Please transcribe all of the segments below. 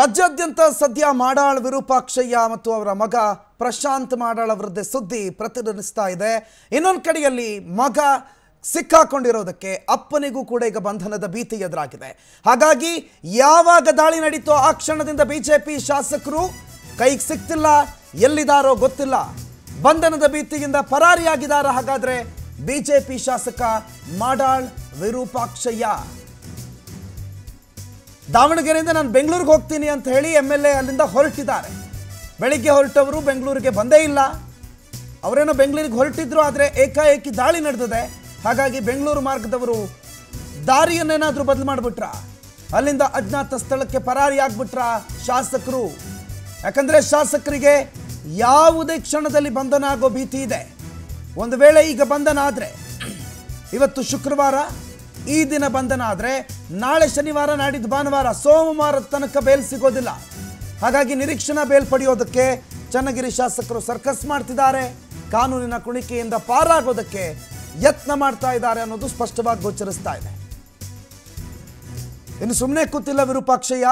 ರಾಜ್ಯಾದ್ಯಂತ ಸದ್ಯ ಮಾಡಾಳ್ ವಿರೂಪಾಕ್ಷಯ್ಯ ಮತ್ತು ಅವರ ಮಗ ಪ್ರಶಾಂತ್ ಮಾಡಾಳ್ ಅವರದ್ದೇ ಸುದ್ದಿ ಪ್ರತಿಧ್ವನಿಸ್ತಾ ಇದೆ. ಇನ್ನೊಂದು ಕಡೆಯಲ್ಲಿ ಮಗ ಸಿಕ್ಕಾಕೊಂಡಿರೋದಕ್ಕೆ ಅಪ್ಪನಿಗೂ ಕೂಡ ಈಗ ಬಂಧನದ ಭೀತಿ ಎದುರಾಗಿದೆ. ಹಾಗಾಗಿ ಯಾವಾಗ ದಾಳಿ ನಡೀತೋ ಆ ಕ್ಷಣದಿಂದ ಬಿಜೆಪಿ ಶಾಸಕರು ಕೈಗೆ ಸಿಕ್ತಿಲ್ಲ, ಎಲ್ಲಿದಾರೋ ಗೊತ್ತಿಲ್ಲ. ಬಂಧನದ ಭೀತಿಯಿಂದ ಪರಾರಿಯಾಗಿದ್ದಾರ. ಹಾಗಾದ್ರೆ ಬಿಜೆಪಿ ಶಾಸಕ ಮಾಡಾಳ್ ವಿರೂಪಾಕ್ಷಯ್ಯ ದಾವಣಗೆರೆಯಿಂದ ನಾನು ಬೆಂಗಳೂರಿಗೆ ಹೋಗ್ತೀನಿ ಅಂತ ಹೇಳಿ ಎಂ ಎಲ್ ಎ ಅಲ್ಲಿಂದ ಹೊರಟಿದ್ದಾರೆ. ಬೆಳಿಗ್ಗೆ ಹೊರಟವರು ಬೆಂಗಳೂರಿಗೆ ಬಂದೇ ಇಲ್ಲ. ಅವರೇನೋ ಬೆಂಗಳೂರಿಗೆ ಹೊರಟಿದ್ರು, ಆದರೆ ಏಕಾಏಕಿ ದಾಳಿ ನಡೆದಿದೆ. ಹಾಗಾಗಿ ಬೆಂಗಳೂರು ಮಾರ್ಗದವರು ದಾರಿಯನ್ನೇನಾದರೂ ಬದಲು ಮಾಡಿಬಿಟ್ರ? ಅಲ್ಲಿಂದ ಅಜ್ಞಾತ ಸ್ಥಳಕ್ಕೆ ಪರಾರಿ ಆಗ್ಬಿಟ್ರ ಶಾಸಕರು? ಯಾಕಂದರೆ ಶಾಸಕರಿಗೆ ಯಾವುದೇ ಕ್ಷಣದಲ್ಲಿ ಬಂಧನ ಆಗೋ ಭೀತಿ ಇದೆ. ಒಂದು ವೇಳೆ ಈಗ ಬಂಧನ ಆದರೆ, ಇವತ್ತು ಶುಕ್ರವಾರ ಈ ದಿನ ಬಂಧನ ಆದರೆ ನಾಳೆ ಶನಿವಾರ ನಾಡಿದ್ದು ಭಾನುವಾರ ಸೋಮವಾರದ ತನಕ ಬೇಲ್ ಸಿಗೋದಿಲ್ಲ. ಹಾಗಾಗಿ ನಿರೀಕ್ಷಣಾ ಬೇಲ್ ಪಡೆಯೋದಕ್ಕೆ ಚನ್ನಗಿರಿ ಶಾಸಕರು ಸರ್ಕಸ್ ಮಾಡ್ತಿದ್ದಾರೆ. ಕಾನೂನಿನ ಕುಣಿಕೆಯಿಂದ ಪಾರಾಗೋದಕ್ಕೆ ಯತ್ನ ಮಾಡ್ತಾ ಇದ್ದಾರೆ ಅನ್ನೋದು ಸ್ಪಷ್ಟವಾಗಿ ಗೋಚರಿಸ್ತಾ ಇದೆ. ಇನ್ನು ಸುಮ್ಮನೆ ಕೂತಿಲ್ಲ ವಿರೂಪಾಕ್ಷಯ್ಯ.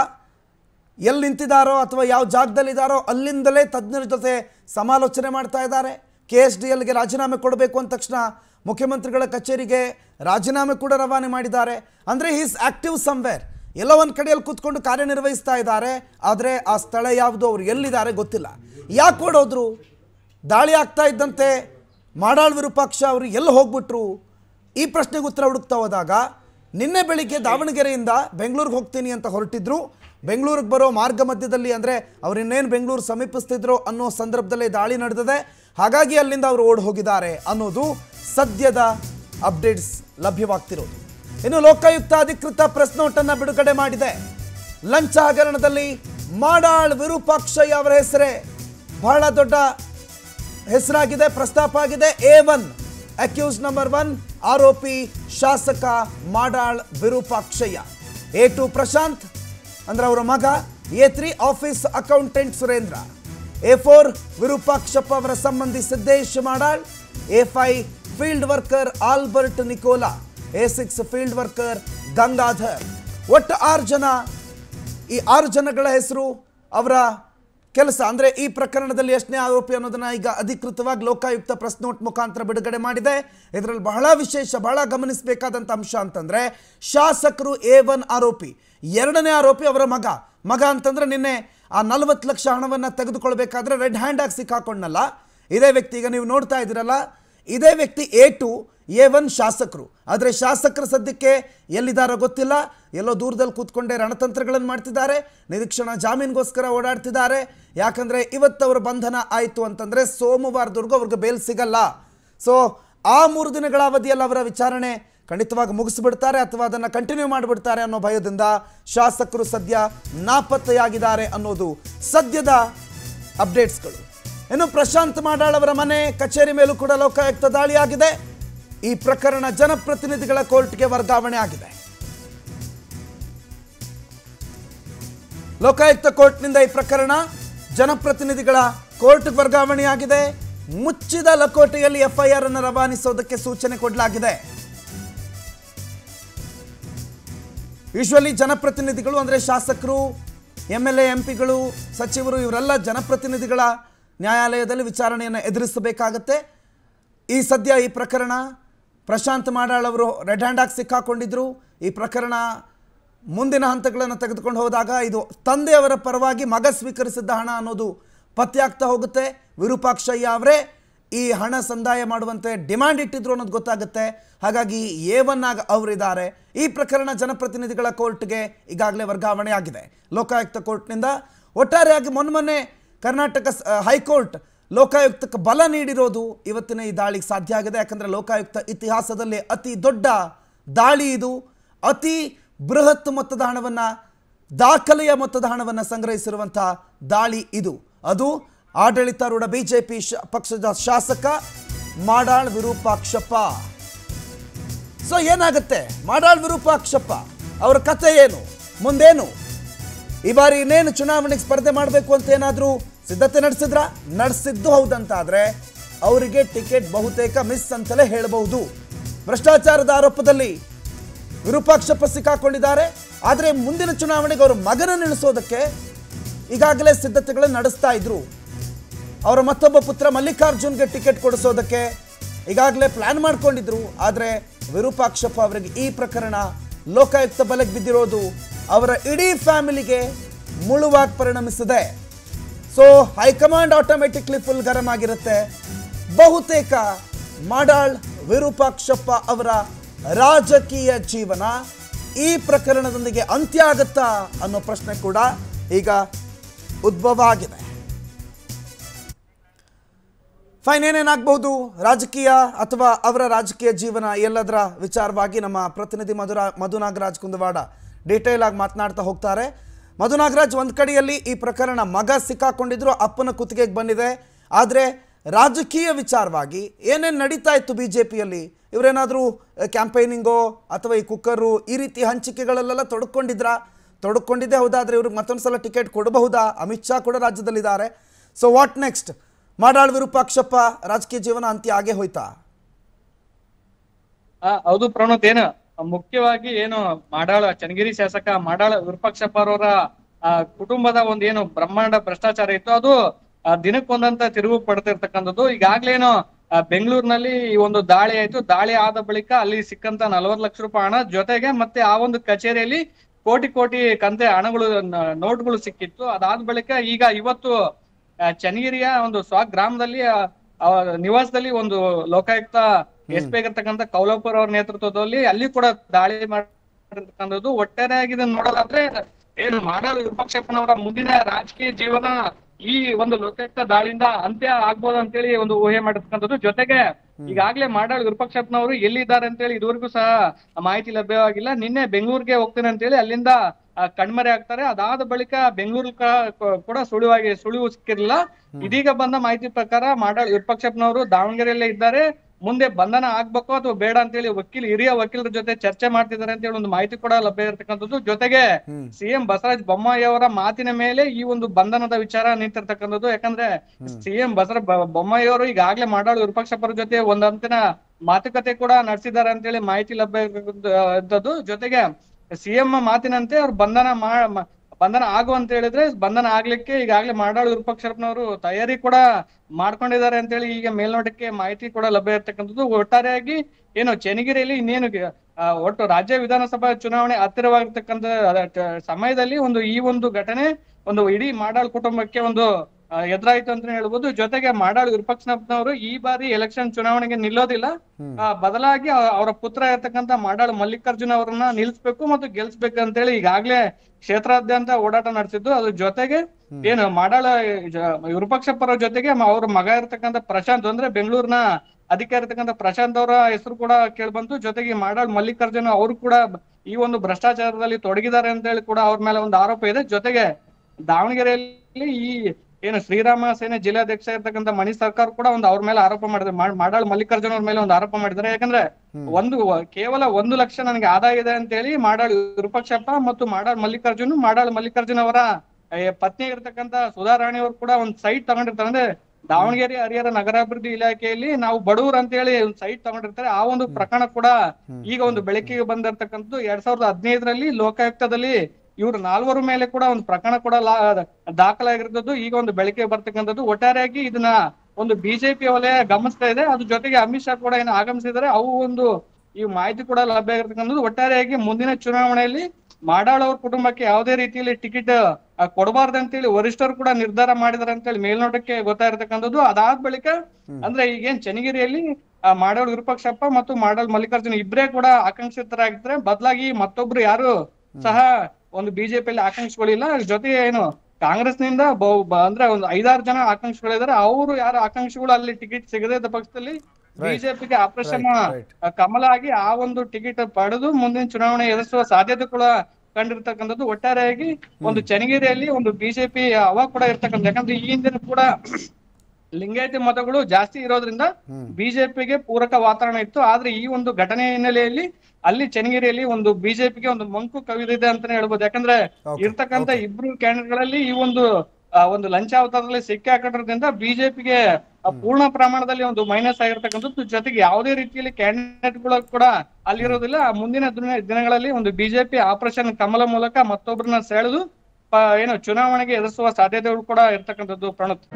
ಎಲ್ಲಿ ನಿಂತಿದ್ದಾರೋ ಅಥವಾ ಯಾವ ಜಾಗದಲ್ಲಿದ್ದಾರೋ ಅಲ್ಲಿಂದಲೇ ತಜ್ಞರ ಜೊತೆ ಸಮಾಲೋಚನೆ ಮಾಡ್ತಾ ಇದ್ದಾರೆ. ಕೆ ಎಸ್ ಡಿ ಎಲ್ಗೆ ರಾಜೀನಾಮೆ ಕೊಡಬೇಕು ಅಂದ ತಕ್ಷಣ ಮುಖ್ಯಮಂತ್ರಿಗಳ ಕಚೇರಿಗೆ ರಾಜೀನಾಮೆ ಕೂಡ ರವಾನೆ ಮಾಡಿದ್ದಾರೆ. ಅಂದರೆ ಈಸ್ ಆ್ಯಕ್ಟಿವ್ ಸಮ್ವೇರ್ ಎಲ್ಲ ಒಂದು ಕಡೆಯಲ್ಲಿ ಕೂತ್ಕೊಂಡು ಕಾರ್ಯನಿರ್ವಹಿಸ್ತಾ ಇದ್ದಾರೆ. ಆದರೆ ಆ ಸ್ಥಳ ಯಾವುದು, ಅವ್ರು ಎಲ್ಲಿದ್ದಾರೆ ಗೊತ್ತಿಲ್ಲ. ಯಾಕೆ ಓಡೋದ್ರು? ದಾಳಿ ಆಗ್ತಾ ಇದ್ದಂತೆ ಮಾಡಾಳ್ ವಿರೂಪಾಕ್ಷ ಅವರು ಎಲ್ಲಿ ಹೋಗ್ಬಿಟ್ರು? ಈ ಪ್ರಶ್ನೆಗೆ ಉತ್ತರ ಹುಡುಕ್ತಾ ಹೋದಾಗ, ನಿನ್ನೆ ಬೆಳಿಗ್ಗೆ ದಾವಣಗೆರೆಯಿಂದ ಬೆಂಗಳೂರಿಗೆ ಹೋಗ್ತೀನಿ ಅಂತ ಹೊರಟಿದ್ರು. ಬೆಂಗಳೂರಿಗೆ ಬರೋ ಮಾರ್ಗ ಮಧ್ಯದಲ್ಲಿ ಅಂದರೆ ಅವರು ಇನ್ನೇನು ಬೆಂಗಳೂರು ಸಮೀಪಿಸ್ತಿದ್ರು ಅನ್ನೋ ಸಂದರ್ಭದಲ್ಲೇ ದಾಳಿ ನಡೆದಿದೆ. ಹಾಗಾಗಿ ಅಲ್ಲಿಂದ ಅವರು ಓಡ್ ಹೋಗಿದ್ದಾರೆ ಅನ್ನೋದು ಸದ್ಯದ ಅಪ್ಡೇಟ್ಸ್ ಲಭ್ಯವಾಗ್ತಿರೋದು. ಇನ್ನು ಲೋಕಾಯುಕ್ತ ಅಧಿಕೃತ ಪ್ರೆಸ್ ನೋಟನ್ನು ಬಿಡುಗಡೆ ಮಾಡಿದೆ. ಲಂಚ ಹಗರಣದಲ್ಲಿ ಮಾಡಾಳ್ ವಿರೂಪಾಕ್ಷಯ್ಯ ಅವರ ಹೆಸರೇ. ಬಹಳ ದೊಡ್ಡ ಹೆಸರಾಗಿದೆ, ಪ್ರಸ್ತಾಪ ಆಗಿದೆ. A one accused number one, ಆರೋಪಿ ಶಾಸಕ ಮಾಡಾಳ್ ವಿರೂಪಾಕ್ಷಯ್ಯ. ಎ ಟು ಪ್ರಶಾಂತ್ ಅಂದ್ರೆ ಅವರ ಮಗ, A three office accountant Surendra. A four Virupakshappa ಅವರ ಸಂಬಂಧಿ Siddesh Madal, A five field worker Albert Nicola, A six field worker Gangadhar. ಒಟ್ಟು ಆರು ಜನ, ಈ ಆರು ಜನಗಳ ಹೆಸರು ಅವರ ಕೆಲಸ, ಅಂದರೆ ಈ ಪ್ರಕರಣದಲ್ಲಿ ಎಷ್ಟನೇ ಆರೋಪಿ ಅನ್ನೋದನ್ನು ಈಗ ಅಧಿಕೃತವಾಗಿ ಲೋಕಾಯುಕ್ತ ಪ್ರೆಸ್ ನೋಟ್ ಮುಖಾಂತರ ಬಿಡುಗಡೆ ಮಾಡಿದೆ. ಇದರಲ್ಲಿ ಬಹಳ ವಿಶೇಷ, ಬಹಳ ಗಮನಿಸಬೇಕಾದಂಥ ಅಂಶ ಅಂತಂದರೆ, ಶಾಸಕರು ಎ ಒನ್ ಆರೋಪಿ, ಎರಡನೇ ಆರೋಪಿ ಅವರ ಮಗ. ಮಗ ಅಂತಂದರೆ ನಿನ್ನೆ ಆ ನಲವತ್ತು ಲಕ್ಷ ಹಣವನ್ನು ತೆಗೆದುಕೊಳ್ಬೇಕಾದ್ರೆ ರೆಡ್ ಹ್ಯಾಂಡ್ ಆಗಿ ಸಿಕ್ಕಾಕೊಂಡಲ್ಲ ಇದೇ ವ್ಯಕ್ತಿ ಈಗ ನೀವು ನೋಡ್ತಾ ಇದ್ದೀರಲ್ಲ, ಇದೇ ವ್ಯಕ್ತಿ ಎ ಟು ಎ ಒನ್ ಶಾಸಕರು. ಆದರೆ ಶಾಸಕರ ಸದ್ಯಕ್ಕೆ ಎಲ್ಲಿದ್ದಾರೋ ಗೊತ್ತಿಲ್ಲ. ಎಲ್ಲೋ ದೂರದಲ್ಲಿ ಕೂತ್ಕೊಂಡೇ ರಣತಂತ್ರಗಳನ್ನು ಮಾಡ್ತಿದ್ದಾರೆ, ನಿರೀಕ್ಷಣಾ ಜಾಮೀನಿಗೋಸ್ಕರ ಓಡಾಡ್ತಿದ್ದಾರೆ. ಯಾಕಂದರೆ ಇವತ್ತವರ ಬಂಧನ ಆಯಿತು ಅಂತಂದರೆ ಸೋಮವಾರದವರೆಗೂ ಅವ್ರಿಗೆ ಬೇಲ್ ಸಿಗಲ್ಲ. ಸೊ ಆ ಮೂರು ದಿನಗಳ ಅವಧಿಯಲ್ಲಿ ಅವರ ವಿಚಾರಣೆ ಖಂಡಿತವಾಗಿ ಮುಗಿಸ್ಬಿಡ್ತಾರೆ ಅಥವಾ ಅದನ್ನು ಕಂಟಿನ್ಯೂ ಮಾಡಿಬಿಡ್ತಾರೆ ಅನ್ನೋ ಭಯದಿಂದ ಶಾಸಕರು ಸದ್ಯ ನಾಪತ್ತೆಯಾಗಿದ್ದಾರೆ ಅನ್ನೋದು ಸದ್ಯದ ಅಪ್ಡೇಟ್ಸ್ಗಳು ಇನ್ನು ಪ್ರಶಾಂತ್ ಮಾಡಾಳ್ ಅವರ ಮನೆ ಕಚೇರಿ ಮೇಲೂ ಕೂಡ ಲೋಕಾಯುಕ್ತ ದಾಳಿಯಾಗಿದೆ. ಈ ಪ್ರಕರಣ ಜನಪ್ರತಿನಿಧಿಗಳ ಕೋರ್ಟ್ಗೆ ವರ್ಗಾವಣೆ ಆಗಿದೆ. ಲೋಕಾಯುಕ್ತ ಕೋರ್ಟ್ನಿಂದ ಈ ಪ್ರಕರಣ ಜನಪ್ರತಿನಿಧಿಗಳ ಕೋರ್ಟ್ ವರ್ಗಾವಣೆಯಾಗಿದೆ. ಮುಚ್ಚಿದ ಲಕೋಟೆಯಲ್ಲಿ ಎಫ್ಐಆರ್ ಅನ್ನು ರವಾನಿಸೋದಕ್ಕೆ ಸೂಚನೆ ಕೊಡಲಾಗಿದೆ. ಯೂಶ್ವಲಿ ಜನಪ್ರತಿನಿಧಿಗಳು ಅಂದರೆ ಶಾಸಕರು ಎಂ ಎಲ್ ಎ, ಎಂ ಸಚಿವರು, ಇವರೆಲ್ಲ ಜನಪ್ರತಿನಿಧಿಗಳ ನ್ಯಾಯಾಲಯದಲ್ಲಿ ವಿಚಾರಣೆಯನ್ನು ಎದುರಿಸಬೇಕಾಗತ್ತೆ. ಈ ಸದ್ಯ ಈ ಪ್ರಕರಣ ಪ್ರಶಾಂತ್ ಮಾಡಾಳ್ ಅವರು ರೆಡ್ ಹ್ಯಾಂಡ್ ಸಿಕ್ಕಾಕೊಂಡಿದ್ದರು ಈ ಪ್ರಕರಣ ಮುಂದಿನ ಹಂತಗಳನ್ನು ತೆಗೆದುಕೊಂಡು ಹೋದಾಗ ಇದು ತಂದೆಯವರ ಪರವಾಗಿ ಮಗ ಸ್ವೀಕರಿಸಿದ್ದ ಹಣ ಅನ್ನೋದು ಪತ್ತೆಯಾಗ್ತಾ ಹೋಗುತ್ತೆ. ವಿರೂಪಾಕ್ಷಯ್ಯ ಅವರೇ ಈ ಹಣ ಸಂದಾಯ ಮಾಡುವಂತೆ ಡಿಮ್ಯಾಂಡ್ ಇಟ್ಟಿದ್ರು ಅನ್ನೋದು ಗೊತ್ತಾಗುತ್ತೆ. ಹಾಗಾಗಿ ಆಗ ಅವರಿದ್ದಾರೆ. ಈ ಪ್ರಕರಣ ಜನಪ್ರತಿನಿಧಿಗಳ ಕೋರ್ಟ್ಗೆ ಈಗಾಗಲೇ ವರ್ಗಾವಣೆ ಆಗಿದೆ. ಲೋಕಾಯುಕ್ತ ಕೋರ್ಟ್ನಿಂದ ಒಟ್ಟಾರೆಯಾಗಿ ಮೊನ್ನೆ ಕರ್ನಾಟಕ ಹೈಕೋರ್ಟ್ ಲೋಕಾಯುಕ್ತಕ್ಕೆ ಬಲ ನೀಡಿರೋದು ಇವತ್ತಿನ ಈ ದಾಳಿಗೆ ಸಾಧ್ಯ ಆಗಿದೆ. ಯಾಕಂದರೆ ಲೋಕಾಯುಕ್ತ ಇತಿಹಾಸದಲ್ಲಿ ಅತಿ ದೊಡ್ಡ ದಾಳಿ ಇದು. ಅತಿ ಬೃಹತ್ ಮೊತ್ತದ ಹಣವನ್ನು, ದಾಖಲೆಯ ಮೊತ್ತದ ಹಣವನ್ನು ಸಂಗ್ರಹಿಸಿರುವಂಥ ದಾಳಿ ಇದು. ಅದು ಆಡಳಿತಾರೂಢ ಬಿಜೆಪಿ ಪಕ್ಷದ ಶಾಸಕ ಮಾಡಾಳ್ ವಿರೂಪಾಕ್ಷಪ್ಪ. ಸೊ ಏನಾಗುತ್ತೆ? ಮಾಡಾಳ್ ವಿರೂಪಾಕ್ಷಪ್ಪ, ಅವರ ಕಥೆ ಏನು? ಮುಂದೇನು? ಈ ಬಾರಿ ಇನ್ನೇನು ಚುನಾವಣೆಗೆ ಸ್ಪರ್ಧೆ ಮಾಡಬೇಕು ಅಂತ ಏನಾದರೂ ಸಿದ್ಧತೆ ನಡೆಸಿದ್ರ? ನಡೆಸಿದ್ದು ಹೌದಂತಾದರೆ ಅವರಿಗೆ ಟಿಕೆಟ್ ಬಹುತೇಕ ಮಿಸ್ ಅಂತಲೇ ಹೇಳಬಹುದು. ಭ್ರಷ್ಟಾಚಾರದ ಆರೋಪದಲ್ಲಿ ವಿರೂಪಾಕ್ಷಪ್ಪ ಸಿಕ್ಕಾಕೊಂಡಿದ್ದಾರೆ. ಆದರೆ ಮುಂದಿನ ಚುನಾವಣೆಗೆ ಅವರು ಮಗನ ನಿಲ್ಲಿಸೋದಕ್ಕೆ ಈಗಾಗಲೇ ಸಿದ್ಧತೆಗಳನ್ನು ನಡೆಸ್ತಾ ಇದ್ರು. ಅವರ ಮತ್ತೊಬ್ಬ ಪುತ್ರ ಮಲ್ಲಿಕಾರ್ಜುನ್ಗೆ ಟಿಕೆಟ್ ಕೊಡಿಸೋದಕ್ಕೆ ಈಗಾಗಲೇ ಪ್ಲಾನ್ ಮಾಡ್ಕೊಂಡಿದ್ರು, ಆದರೆ ವಿರೂಪಾಕ್ಷಪ್ಪ ಅವರಿಗೆ ಈ ಪ್ರಕರಣ ಲೋಕಾಯುಕ್ತ ಬಲೆಗೆ ಬಿದ್ದಿರೋದು ಅವರ ಇಡೀ ಫ್ಯಾಮಿಲಿಗೆ ಮುಳುವಾಗಿ ಪರಿಣಮಿಸಿದೆ. So high command automatically full ಗರಂ ಆಗಿರುತ್ತೆ. ಬಹುತೇಕ ಮಾಡಾಳ್ ವಿರೂಪಾಕ್ಷಪ್ಪ ಅವರ ರಾಜಕೀಯ ಜೀವನ ಈ ಪ್ರಕರಣದೊಂದಿಗೆ ಅಂತ್ಯ ಆಗುತ್ತಾ ಅನ್ನೋ ಪ್ರಶ್ನೆ ಕೂಡ ಈಗ ಉದ್ಭವ ಆಗಿದೆ. ಫೈನ್ ಏನೇನಾಗಬಹುದು? ರಾಜಕೀಯ ಅಥವಾ ಅವರ ರಾಜಕೀಯ ಜೀವನ ಎಲ್ಲದರ ವಿಚಾರವಾಗಿ ನಮ್ಮ ಪ್ರತಿನಿಧಿ ಮಧುರ ಮಧು ನಾಗರಾಜ್ ಕುಂದವಾಡ ಡೀಟೇಲ್ ಆಗಿ ಮಾತನಾಡ್ತಾ ಹೋಗ್ತಾರೆ. ಮಧು ನಾಗರಾಜ್ ಒಂದು ಕಡೆಯಲ್ಲಿ ಈ ಪ್ರಕರಣ ಮಗ ಸಿಕ್ಕಾಕೊಂಡಿದ್ರು, ಅಪ್ಪನ ಕುತ್ತಿಗೆಗೆ ಬಂದಿದೆ. ಆದರೆ ರಾಜಕೀಯ ವಿಚಾರವಾಗಿ ಏನೇನು ನಡೀತಾ ಇತ್ತು ಬಿ ಜೆ ಪಿಯಲ್ಲಿ ಇವರೇನಾದರೂ ಕ್ಯಾಂಪೈನಿಂಗೋ ಅಥವಾ ಈ ಕುಕ್ಕರು ಈ ರೀತಿ ಹಂಚಿಕೆಗಳಲ್ಲೆಲ್ಲ ತೊಡ್ಕೊಂಡಿದ್ರಾ? ತೊಡ್ಕೊಂಡಿದ್ದೇ ಹೌದಾದರೆ ಇವ್ರಿಗೆ ಮತ್ತೊಂದು ಸಲ ಟಿಕೆಟ್ ಕೊಡಬಹುದಾ? ಅಮಿತ್ ಶಾ ಕೂಡ ರಾಜ್ಯದಲ್ಲಿದ್ದಾರೆ. So what next Madal Virupakshappa ರಾಜಕೀಯ ಜೀವನ ಅಂತ್ಯ ಆಗೇ ಹೋಯ್ತಾ? ಹೌದು ಪ್ರಣೋತ್, ಏನು, ಮುಖ್ಯವಾಗಿ ಏನು, ಮಾಡಾಳ, ಚನ್ನಗಿರಿ ಶಾಸಕ ಮಾಡಾಳ ವಿರೂಪಾಕ್ಷಪ್ಪ ಅವರ ಕುಟುಂಬದ ಒಂದು ಏನು ಬ್ರಹ್ಮಾಂಡ ಭ್ರಷ್ಟಾಚಾರ ಇತ್ತು, ಅದು ದಿನಕ್ಕೊಂದಂತ ತಿರುವು ಪಡ್ತಿರ್ತಕ್ಕಂಥದ್ದು. ಈಗಾಗ್ಲೇನು ಬೆಂಗಳೂರಿನಲ್ಲಿ ಈ ಒಂದು ದಾಳಿ ಆಯ್ತು. ದಾಳಿ ಆದ ಬಳಿಕ ಅಲ್ಲಿ ಸಿಕ್ಕಂತ ನಲವತ್ತು ಲಕ್ಷ ರೂಪಾಯಿ ಹಣ ಜೊತೆಗೆ ಮತ್ತೆ ಆ ಒಂದು ಕಚೇರಿಯಲ್ಲಿ ಕೋಟಿ ಕೋಟಿ ಕಂತೆ ಹಣಗಳು ನೋಟ್ಗಳು ಸಿಕ್ಕಿತ್ತು. ಅದಾದ ಬಳಿಕ ಈಗ ಇವತ್ತು ಚನ್ನಗಿರಿಯ ಒಂದು ಸ್ವಗ್ರಾಮದಲ್ಲಿ ನಿವಾಸದಲ್ಲಿ ಒಂದು ಲೋಕಾಯುಕ್ತ ಎಸ್ ಪಿ ಆಗಿರ್ತಕ್ಕಂಥ ಕೌಲಪುರ ಅವ್ರ ನೇತೃತ್ವದಲ್ಲಿ ಅಲ್ಲಿ ಕೂಡ ದಾಳಿ ಮಾಡಿರ್ತಕ್ಕಂಥದ್ದು ಒಟ್ಟಾರೆಯಾಗಿ ಇದನ್ನ ನೋಡೋದಾದ್ರೆ ಏನು ಮಾಡಾಳು ವಿಪಕ್ಷಪ್ಪನವರ ಮುಂದಿನ ರಾಜಕೀಯ ಜೀವನ ಈ ಒಂದು ಲೋಕಾಯುಕ್ತ ದಾಳಿಯಿಂದ ಅಂತ್ಯ ಆಗ್ಬೋದು ಅಂತೇಳಿ ಒಂದು ಊಹೆ ಮಾಡಿರ್ತಕ್ಕಂಥದ್ದು. ಜೊತೆಗೆ ಈಗಾಗಲೇ ಮಾಡಾಳು ವಿರೂಪಾಕ್ಷಪ್ಪನವರು ಎಲ್ಲಿದ್ದಾರೆ ಅಂತೇಳಿ ಇದುವರೆಗೂ ಸಹ ಮಾಹಿತಿ ಲಭ್ಯವಾಗಿಲ್ಲ. ನಿನ್ನೆ ಬೆಂಗಳೂರಿಗೆ ಹೋಗ್ತೇನೆ ಅಂತೇಳಿ ಅಲ್ಲಿಂದ ಕಣ್ಮರೆ ಆಗ್ತಾರೆ. ಅದಾದ ಬಳಿಕ ಬೆಂಗಳೂರು ಕೂಡ ಸುಳಿವಾಗಿ ಸುಳಿವು ಸಿಕ್ಕಿರಲಿಲ್ಲ. ಇದೀಗ ಬಂದ ಮಾಹಿತಿ ಪ್ರಕಾರ ಮಾಡಾಳ್ ವಿಪಕ್ಷಪ್ಪನವರು ದಾವಣಗೆರೆಯಲ್ಲೇ ಇದ್ದಾರೆ. ಮುಂದೆ ಬಂಧನ ಆಗ್ಬೇಕು ಅಥವಾ ಬೇಡ ಅಂತ ಹೇಳಿ ವಕೀಲ ಹಿರಿಯ ವಕೀಲರ ಜೊತೆ ಚರ್ಚೆ ಮಾಡ್ತಿದ್ದಾರೆ ಅಂತ ಹೇಳಿ ಒಂದು ಮಾಹಿತಿ ಕೂಡ ಲಭ್ಯ ಇರತಕ್ಕಂಥದ್ದು. ಜೊತೆಗೆ ಸಿಎಂ ಬಸವರಾಜ ಬೊಮ್ಮಾಯಿ ಅವರ ಮಾತಿನ ಮೇಲೆ ಈ ಒಂದು ಬಂಧನದ ವಿಚಾರ ನಿಂತಿರ್ತಕ್ಕಂಥದ್ದು. ಯಾಕಂದ್ರೆ ಸಿಎಂ ಬಸವರಾಜ ಬೊಮ್ಮಾಯಿ ಅವರು ಈಗಾಗಲೇ ಮಾಡಾಳು ವಿಪಕ್ಷಪ್ಪರ ಜೊತೆ ಒಂದಂತಿನ ಮಾತುಕತೆ ಕೂಡ ನಡೆಸಿದ್ದಾರೆ ಅಂತ ಹೇಳಿ ಮಾಹಿತಿ ಲಭ್ಯ ಇದ್ದದ್ದು. ಜೊತೆಗೆ ಸಿಎಂ ಮಾತಿನಂತೆ ಅವ್ರು ಬಂಧನ ಬಂಧನ ಆಗು ಅಂತ ಹೇಳಿದ್ರೆ ಬಂಧನ ಆಗ್ಲಿಕ್ಕೆ ಈಗಾಗಲೇ ಮಾಡಾಳು ವಿರೂಪಾಕ್ಷರಪ್ಪನವರು ತಯಾರಿ ಕೂಡ ಮಾಡ್ಕೊಂಡಿದ್ದಾರೆ ಅಂತ ಹೇಳಿ ಈಗ ಮೇಲ್ನೋಟಕ್ಕೆ ಮಾಹಿತಿ ಕೂಡ ಲಭ್ಯ ಇರ್ತಕ್ಕಂಥದ್ದು. ಒಟ್ಟಾರೆಯಾಗಿ ಏನು ಚನ್ನಗಿರಿಯಲ್ಲಿ ಇನ್ನೇನು ಒಟ್ಟು ರಾಜ್ಯ ವಿಧಾನಸಭಾ ಚುನಾವಣೆ ಹತ್ತಿರವಾಗಿರ್ತಕ್ಕಂಥ ಸಮಯದಲ್ಲಿ ಒಂದು ಈ ಒಂದು ಘಟನೆ, ಒಂದು ಇಡೀ ಮಾಡಾಳ್ ಕುಟುಂಬಕ್ಕೆ ಒಂದು ಎದುರಾಯ್ತು ಅಂತ ಹೇಳ್ಬೋದು. ಜೊತೆಗೆ ಮಾಡಾಳ್ ವಿರುಪಕ್ಷನವರು ಈ ಬಾರಿ ಎಲೆಕ್ಷನ್ ಚುನಾವಣೆಗೆ ನಿಲ್ಲೋದಿಲ್ಲ. ಆ, ಬದಲಾಗಿ ಅವರ ಪುತ್ರ ಇರ್ತಕ್ಕಂಥ ಮಾಡಾಳ್ ಮಲ್ಲಿಕಾರ್ಜುನ್ ಅವರನ್ನ ನಿಲ್ಲಿಸ್ಬೇಕು ಮತ್ತು ಗೆಲ್ಸ್ಬೇಕು ಅಂತೇಳಿ ಈಗಾಗ್ಲೇ ಕ್ಷೇತ್ರಾದ್ಯಂತ ಓಡಾಟ ನಡೆಸಿದ್ದು. ಅದ್ರ ಜೊತೆಗೆ ಏನು ಮಾಡಾಳ ವಿರೂಪಾಕ್ಷಪ್ಪರ ಜೊತೆಗೆ ಅವ್ರ ಮಗ ಇರ್ತಕ್ಕಂಥ ಪ್ರಶಾಂತ್ ಅಂದ್ರೆ ಬೆಂಗಳೂರಿನ ಅಧಿಕಾರಿ ಇರ್ತಕ್ಕಂಥ ಪ್ರಶಾಂತ್ ಅವರ ಹೆಸರು ಕೂಡ ಕೇಳ್ಬಂತು. ಜೊತೆಗೆ ಮಾಡಾಳ್ ಮಲ್ಲಿಕಾರ್ಜುನ ಅವರು ಕೂಡ ಈ ಒಂದು ಭ್ರಷ್ಟಾಚಾರದಲ್ಲಿ ತೊಡಗಿದ್ದಾರೆ ಅಂತ ಹೇಳಿ ಕೂಡ ಅವ್ರ ಮೇಲೆ ಒಂದು ಆರೋಪ ಇದೆ. ಜೊತೆಗೆ ದಾವಣಗೆರೆಯಲ್ಲಿ ಈ ಏನು ಶ್ರೀರಾಮ ಸೇನೆ ಜಿಲ್ಲಾಧ್ಯಕ್ಷ ಇರತಕ್ಕಂತ ಮಣಿ ಸರ್ಕಾರ ಕೂಡ ಒಂದು ಅವ್ರ ಮೇಲೆ ಆರೋಪ ಮಾಡಿದ್ರೆ ಮಾಡಾಳ್ ಮಲ್ಲಿಕಾರ್ಜುನ ಅವ್ರ ಮೇಲೆ ಒಂದು ಆರೋಪ ಮಾಡಿದ್ದಾರೆ ಯಾಕಂದ್ರೆ ಒಂದು ಕೇವಲ ಒಂದು ಲಕ್ಷ ನನಗೆ ಆದಾಯ ಇದೆ ಅಂತ ಹೇಳಿ ಮಾಡಾಳ್ ವಿರೂಪಾಕ್ಷಪ್ಪ ಮತ್ತು ಮಾಡಾಳ್ ಮಲ್ಲಿಕಾರ್ಜುನ್ ಮಾಡಾಳ್ ಮಲ್ಲಿಕಾರ್ಜುನ್ ಅವರ ಪತ್ನಿ ಇರ್ತಕ್ಕಂಥ ಸುಧಾರಾಣಿ ಅವರು ಕೂಡ ಒಂದು ಸೈಟ್ ತಗೊಂಡಿರ್ತಾರೆ. ಅಂದ್ರೆ ದಾವಣಗೆರೆ ಹರಿಹರ ನಗರಾಭಿವೃದ್ಧಿ ಇಲಾಖೆಯಲ್ಲಿ ನಾವು ಬಡವರು ಅಂತ ಹೇಳಿ ಒಂದು ಸೈಟ್ ತಗೊಂಡಿರ್ತಾರೆ. ಆ ಒಂದು ಪ್ರಕರಣ ಕೂಡ ಈಗ ಒಂದು ಬೆಳಕಿಗೆ ಬಂದಿರ್ತಕ್ಕಂಥದ್ದು ಎರಡ್ ಸಾವಿರದ ಹದಿನೈದರಲ್ಲಿ ಲೋಕಾಯುಕ್ತದಲ್ಲಿ ಇವರು ನಾಲ್ವರ ಮೇಲೆ ಕೂಡ ಒಂದು ಪ್ರಕರಣ ಕೂಡ ಲಾ- ದಾಖಲಾಗಿರ್ತದ್ದು. ಈಗ ಒಂದು ಬೆಳಕಿಗೆ ಬರ್ತಕ್ಕಂಥದ್ದು. ಒಟ್ಟಾರೆಯಾಗಿ ಇದನ್ನ ಒಂದು ಬಿಜೆಪಿ ವಲಯ ಗಮನಿಸ್ತಾ ಇದೆ. ಅದ್ರ ಜೊತೆಗೆ ಅಮಿತ್ ಶಾ ಕೂಡ ಏನು ಆಗಮಿಸಿದ್ದಾರೆ. ಅವು ಒಂದು ಈ ಮಾಹಿತಿ ಕೂಡ ಲಭ್ಯ ಆಗಿರ್ತಕ್ಕಂಥದ್ದು. ಒಟ್ಟಾರೆಯಾಗಿ ಮುಂದಿನ ಚುನಾವಣೆಯಲ್ಲಿ ಮಾಡಾಳ್ ಅವ್ರ ಕುಟುಂಬಕ್ಕೆ ಯಾವುದೇ ರೀತಿಯಲ್ಲಿ ಟಿಕೆಟ್ ಕೊಡಬಾರ್ದು ಅಂತೇಳಿ ವರಿಷ್ಠರು ಕೂಡ ನಿರ್ಧಾರ ಮಾಡಿದಾರೆ ಅಂತೇಳಿ ಮೇಲ್ನೋಟಕ್ಕೆ ಗೊತ್ತಾಗಿರ್ತಕ್ಕಂಥದ್ದು ಅದಾದ ಬಳಿಕ ಅಂದ್ರೆ ಈಗೇನ್ ಚನ್ನಗಿರಿಯಲ್ಲಿ ಮಾಡಾಳ್ ವಿರೂಪಾಕ್ಷಪ್ಪ ಮತ್ತು ಮಾಡಾಳ್ ಮಲ್ಲಿಕಾರ್ಜುನ ಇಬ್ಬರೇ ಕೂಡ ಆಕಾಂಕ್ಷಿತರಾಗಿದ್ದಾರೆ. ಬದಲಾಗಿ ಮತ್ತೊಬ್ರು ಯಾರು ಸಹ ಒಂದು ಬಿಜೆಪಿಯಲ್ಲಿ ಆಕಾಂಕ್ಷಿಗಳಿಲ್ಲ. ಅದ್ರ ಜೊತೆಗೆ ಏನು ಕಾಂಗ್ರೆಸ್ನಿಂದ ನಿಂದ ಬ- ಅಂದ್ರೆ ಒಂದು ಐದಾರು ಜನ ಆಕಾಂಕ್ಷಿಗಳಿದ್ದಾರೆ ಅವರು ಯಾರು ಆಕಾಂಕ್ಷಿಗಳು ಅಲ್ಲಿ ಟಿಕೆಟ್ ಸಿಗದೇ ಇದ್ದ ಪಕ್ಷದಲ್ಲಿ ಬಿಜೆಪಿಗೆ ಆಪರೇಷನ್. ಕಮಲ ಆಗಿ ಆ ಒಂದು ಟಿಕೆಟ್ ಪಡೆದು ಮುಂದಿನ ಚುನಾವಣೆ ಎದುರಿಸುವ ಸಾಧ್ಯತೆ ಕೂಡ ಕಂಡಿರ್ತಕ್ಕಂಥದ್ದು. ಒಟ್ಟಾರೆಯಾಗಿ ಒಂದು ಚನ್ನಗಿರಿಯಲ್ಲಿ ಒಂದು ಬಿಜೆಪಿ ಅವಾಗ ಕೂಡ ಇರ್ತಕ್ಕಂಥ. ಯಾಕಂದ್ರೆ ಈ ಹಿಂದಿನ ಕೂಡ ಲಿಂಗಾಯತಿ ಮತಗಳು ಜಾಸ್ತಿ ಇರೋದ್ರಿಂದ ಬಿಜೆಪಿಗೆ ಪೂರಕ ವಾತಾವರಣ ಇತ್ತು. ಆದ್ರೆ ಈ ಒಂದು ಘಟನೆ ಹಿನ್ನೆಲೆಯಲ್ಲಿ ಅಲ್ಲಿ ಚನ್ನಗಿರಿಯಲ್ಲಿ ಒಂದು ಬಿಜೆಪಿಗೆ ಒಂದು ಮಂಕು ಕವಿದಿದೆ ಅಂತಾನೆ ಹೇಳ್ಬೋದು. ಯಾಕಂದ್ರೆ ಇರ್ತಕ್ಕಂತ ಇಬ್ರು ಕ್ಯಾಂಡಿಡೇಟ್ಗಳಲ್ಲಿ ಈ ಒಂದು ಒಂದು ಲಂಚ ಅವತಾರದಲ್ಲಿ ಸಿಕ್ಕಿ ಹಾಕೋದ್ರಿಂದ ಬಿಜೆಪಿಗೆ ಪೂರ್ಣ ಪ್ರಮಾಣದಲ್ಲಿ ಒಂದು ಮೈನಸ್ ಆಗಿರ್ತಕ್ಕಂಥದ್ದು. ಜೊತೆಗೆ ಯಾವುದೇ ರೀತಿಯಲ್ಲಿ ಕ್ಯಾಂಡಿಡೇಟ್ಗಳು ಕೂಡ ಅಲ್ಲಿರೋದಿಲ್ಲ. ಮುಂದಿನ ದಿನ- ದಿನಗಳಲ್ಲಿ ಒಂದು ಬಿಜೆಪಿ ಆಪರೇಷನ್ ಕಮಲ ಮೂಲಕ ಮತ್ತೊಬ್ಬರನ್ನ ಸೆಳೆದು ಏನು ಚುನಾವಣೆಗೆ ಎದುರಿಸುವ ಸಾಧ್ಯತೆಗಳು ಕೂಡ ಇರ್ತಕ್ಕಂಥದ್ದು ಪ್ರಣತ್.